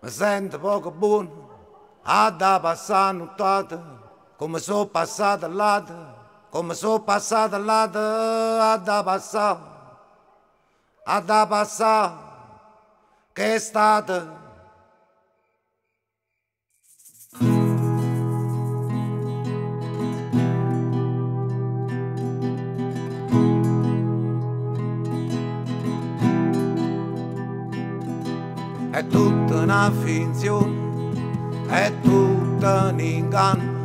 mi sento poco buono, a da passare nottata, come sono passata l'altra, come sono passata l'altra, a da passare, a da passare, che è stata. È tutta una finzione, è tutta un inganno.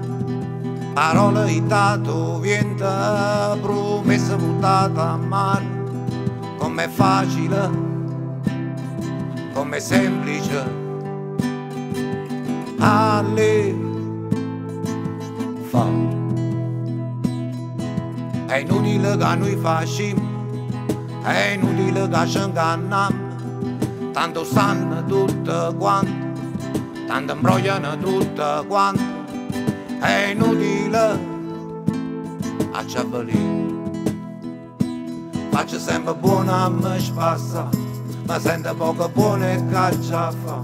Parole di dato viente, promessa buttata a mare, com'è facile, com'è semplice. Alle fa. È inutile che noi facciamo, è inutile che ci inganniamo tanto stanno tutte quante, tanto imbrogliano tutte quante, è inutile a ciabalì. Faccio sempre buona a me spassa, ma sento poco buona e caccia fa.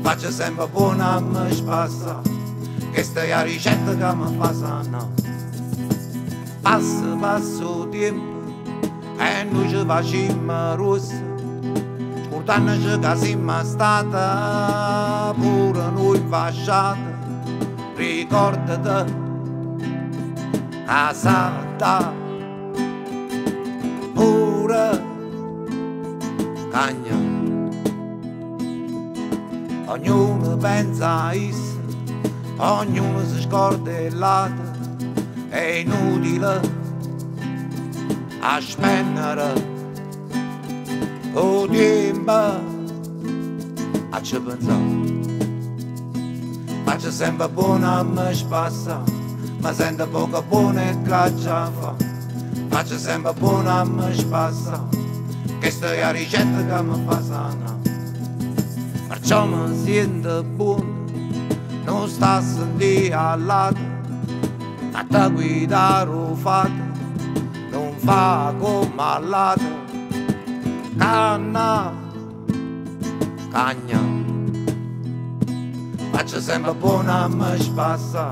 Faccio sempre buona a me spassa, che stai la ricetta che mi fa sana. Passa, passa il tempo, e noi ci facciamo rossa, Scurdandoci che siamo stata pure noi fasciata, ricordati casata pure cagna. Ognuno pensa a essa, ognuno si scorda il lato, è inutile a spendere o tempo a ci pensare. Faccio sempre buona a me spassa, ma sento poco buona e caccia fa. Faccio sempre buona a me spassa, che sto la ricetta che mi fa sana. Perciò mi sento buono, non sta a sentire al lato, a te guidare fate, non fa come al lato canna, cagna. Faccio sempre buona a spassa,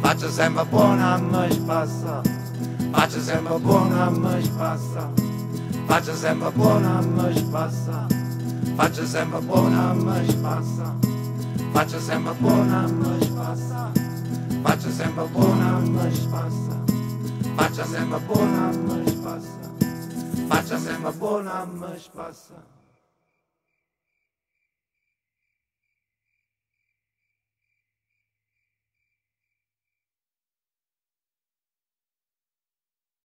faccio sempre buona a spassa, faccio sempre buona a spassa, faccio sempre buona a spassa, faccio sempre buona a spassa, faccio sempre buona a spassa, faccio sempre buona a spassa, faccio sempre buona a spassa. Faccia sempre buona, mas passa.